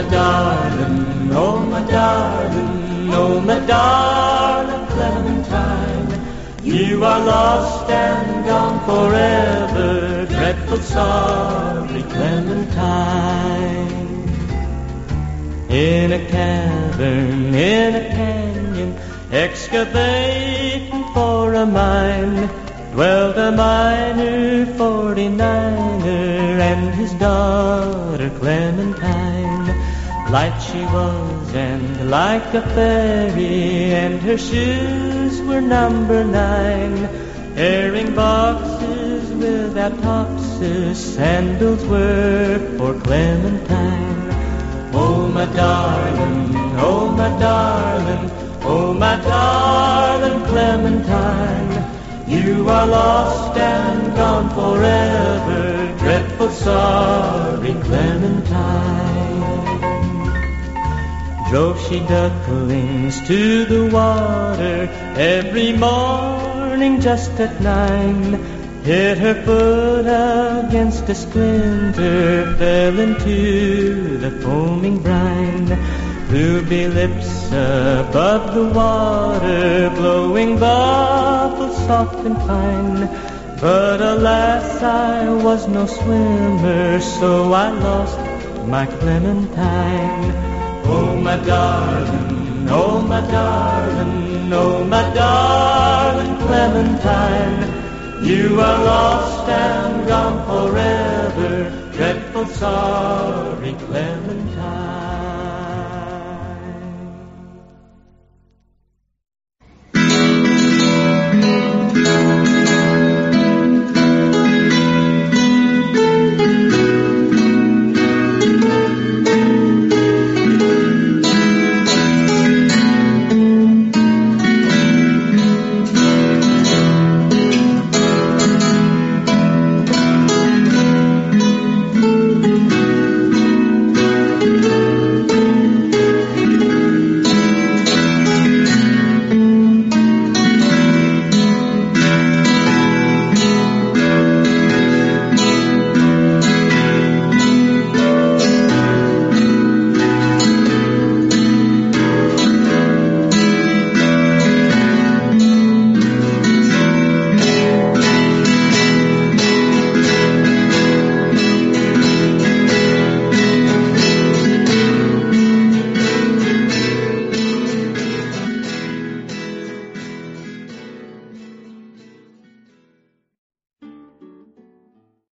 darling, oh my darling, oh my darling Clementine. You are lost and gone forever, dreadful sorry Clementine. In a cavern, in a canyon, excavating for a mine, dwelled a miner, forty-niner, and his daughter Clementine. Light she was and like a fairy, and her shoes were number nine. Airing boxes without topses, sandals were for Clementine. Oh, my darling, oh, my darling, oh, my darling Clementine. You are lost and gone forever, dreadful sorry Clementine. Drove she ducklings to the water every morning just at nine. Hit her foot against a splinter, fell into the foaming brine. Ruby lips above the water, blowing bubbles soft and fine. But alas, I was no swimmer, so I lost my Clementine. Oh, my darling, oh, my darling, oh, my darling Clementine. You are lost and gone forever, dreadful sorry Clementine.